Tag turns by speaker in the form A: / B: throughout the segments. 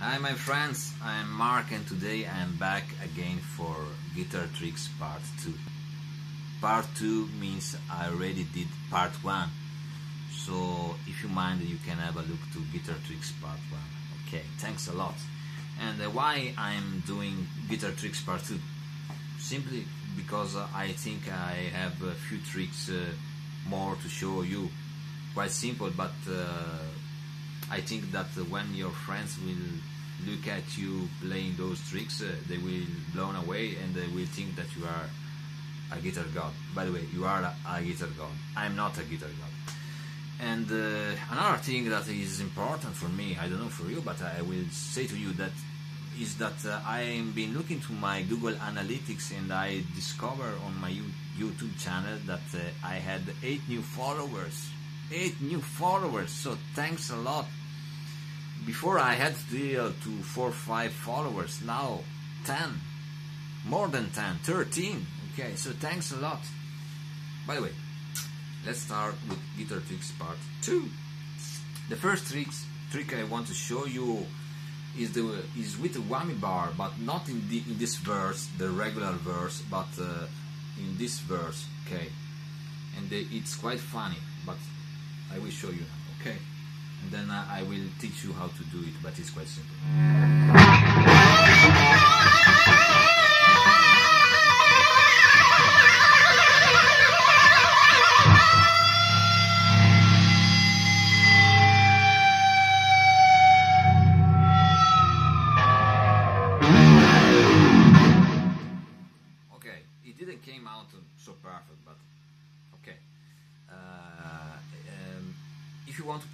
A: Hi my friends, I'm Mark and today I'm back again for Guitar Tricks Part 2. Part 2 means I already did Part 1, so if you mind you can have a look to Guitar Tricks Part 1. Okay, thanks a lot. And uh, why I'm doing Guitar Tricks Part 2? Simply because uh, I think I have a few tricks uh, more to show you. Quite simple, but uh, I think that when your friends will look at you playing those tricks, uh, they will blown away and they will think that you are a guitar god. By the way, you are a, a guitar god. I'm not a guitar god. And uh, another thing that is important for me, I don't know for you, but I will say to you that is that uh, I've been looking to my Google Analytics and I discover on my YouTube channel that uh, I had eight new followers. Eight new followers, so thanks a lot before I had still to 4 5 followers, now 10, more than 10, 13. Okay, so thanks a lot. By the way, let's start with guitar tricks part 2. The first tricks, trick I want to show you is the is with the whammy bar, but not in the in this verse, the regular verse, but uh, in this verse. Okay, and the, it's quite funny, but I will show you now. Okay and then uh, I will teach you how to do it, but it's quite simple.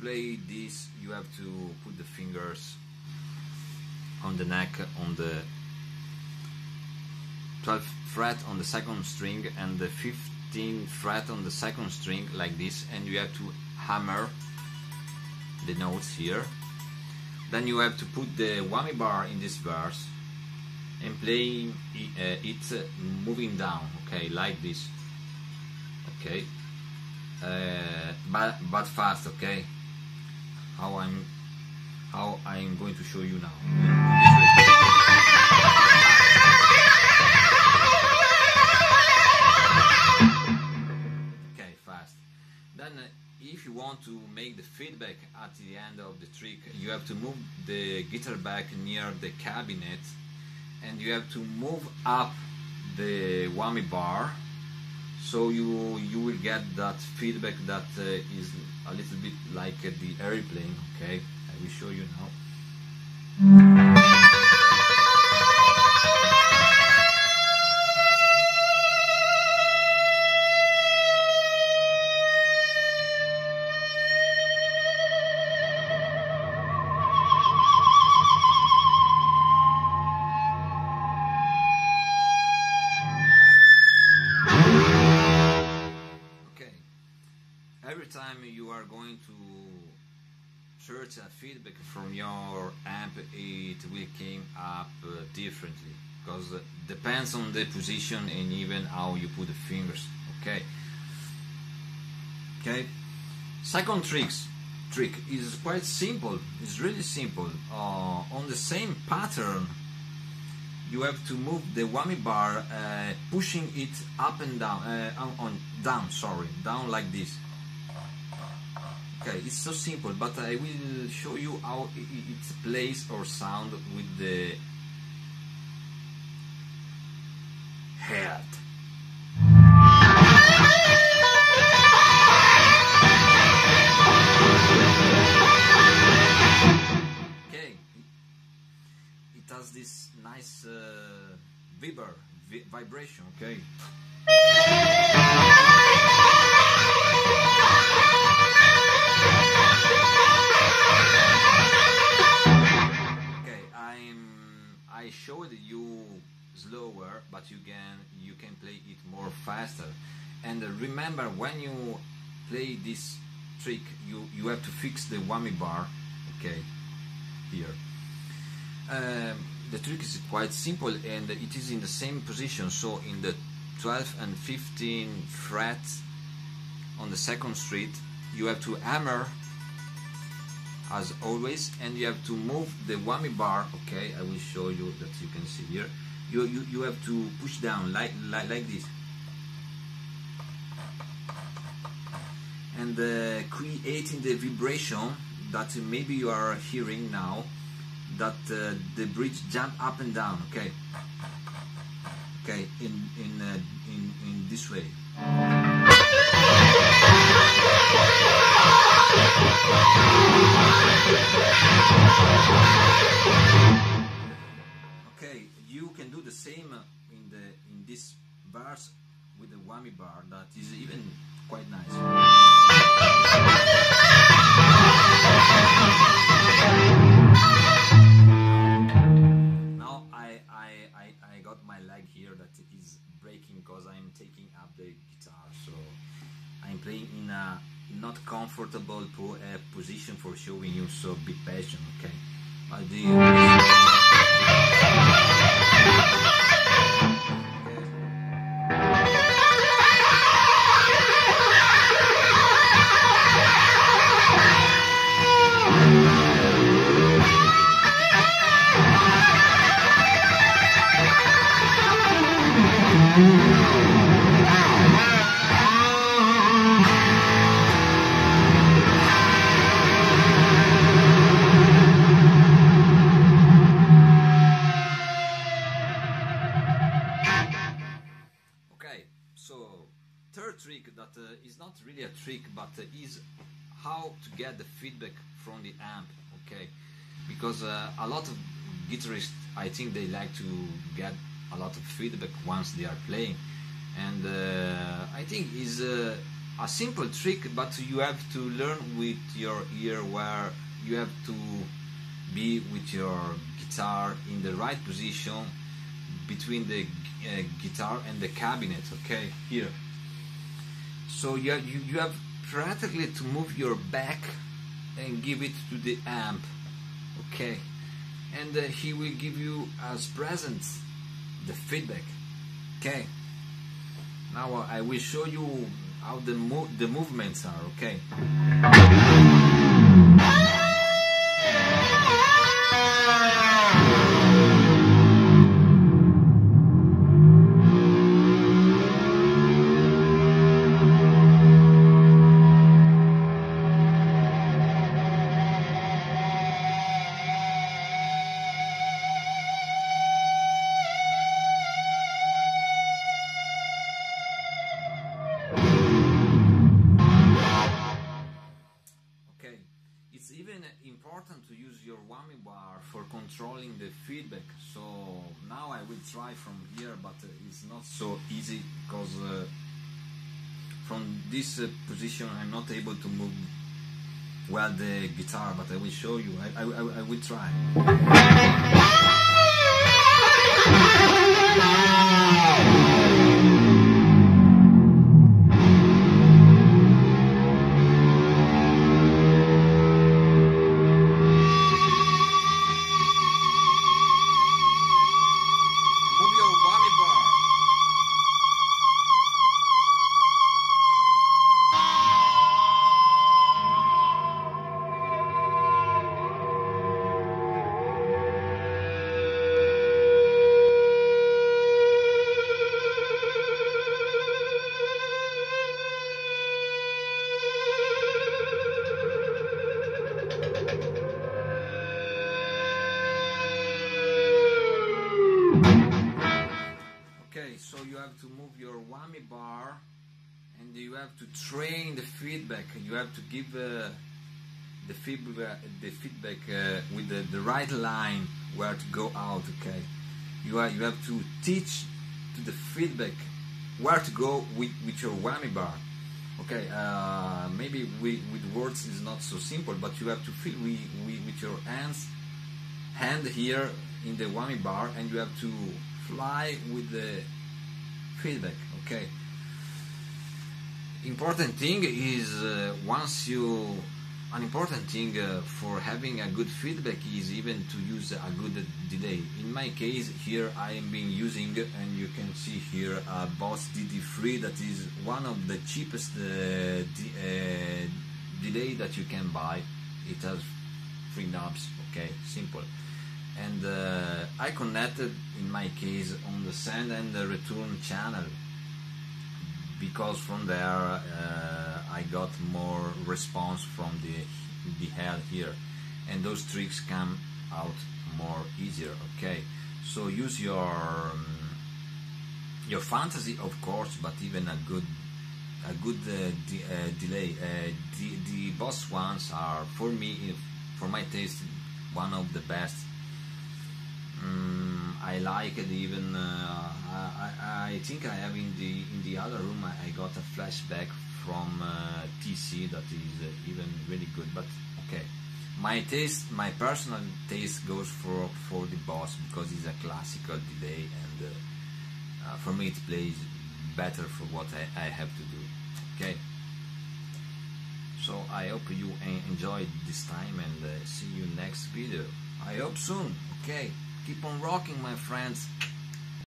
A: Play this, you have to put the fingers on the neck on the 12th fret on the second string and the 15th fret on the second string like this and you have to hammer the notes here. Then you have to put the whammy bar in this verse and play uh, it moving down okay like this okay? Uh, but but fast okay how I'm how I'm going to show you now. Okay fast. Then uh, if you want to make the feedback at the end of the trick you have to move the guitar back near the cabinet and you have to move up the whammy bar so you you will get that feedback that uh, is a little bit like uh, the airplane okay? I will show you now search a feedback from your amp, it will come up uh, differently because it depends on the position and even how you put the fingers. Okay. Okay. Second tricks trick is quite simple. It's really simple. Uh, on the same pattern you have to move the whammy bar uh, pushing it up and down uh, on, on down sorry down like this okay it's so simple but I will show you how it, plays or sound with the head. Okay it has this nice uh, vi- vibration okay i showed you slower but you can you can play it more faster. And uh, remember when you play this trick you you have to fix the whammy bar okay here. Um, the trick is quite simple and it is in the same position. So in the 12th and 15th fret on the second street you have to hammer as always and you have to move the whammy bar okay? I will show you that you can see here. You, you, you have to push down like, like, like this. And uh, creating the vibration that maybe you are hearing now that uh, the bridge jump up and down okay? Okay in in uh, in in this way okay you can do the same in the in this bars with the whammy bar that is even quite nice. Now I, I i i got my leg here that is breaking because i'm taking up the guitar so i'm playing in a not comfortable po- uh, position for showing you so be patient okay? I do trick that uh, is not really a trick, but uh, is how to get the feedback from the amp. Okay, because uh, a lot of guitarists, I think they like to get a lot of feedback once they are playing, and I think is a simple trick, but you have to learn with your ear where you have to be with your guitar in the right position between the uh, guitar and the cabinet okay? Here so you, you you have practically to move your back and give it to the amp okay? And uh, he will give you as present the feedback okay? Now uh, I will show you how the mo- the movements are Okay, it's even important to use your whammy bar for controlling the feedback. So now I will try from here, but uh, it's not so easy because uh, from this uh, position I'm not able to move well the guitar. But I will show you. I, I, I, I will try. Have to move your whammy bar and you have to train the feedback. and You have to give uh, the feedback, the feedback uh, with the, the right line where to go out. Okay, you are, you have to teach to the feedback where to go with, with your whammy bar. Okay, uh, maybe with, with words is not so simple, but you have to feel with, with, with your hands hand here in the whammy bar and you have to fly with the feedback okay? Important thing is uh, once you an important thing uh, for having a good feedback is even to use a good delay. In my case here I am being using and you can see here a Boss DD3 that is one of the cheapest uh, uh, delay that you can buy. It has three knobs okay? Simple and uh, I connected in my case on the send and the return channel. Because from there uh, I got more response from the the head here. And those tricks come out more easier okay? So use your um, your fantasy of course but even a good a good uh, de uh, delay. Uh, the, the boss ones are for me for my taste one of the best um, I like it even uh, I, I think I have in the in the other room I, I got a flashback from uh, TC that is uh, even really good but okay. My taste my personal taste goes for for the boss because it's a classical delay and uh, uh, for me it plays better for what I, I have to do okay? So I hope you enjoyed this time and uh, see you next video. I hope soon okay keep on rocking my friends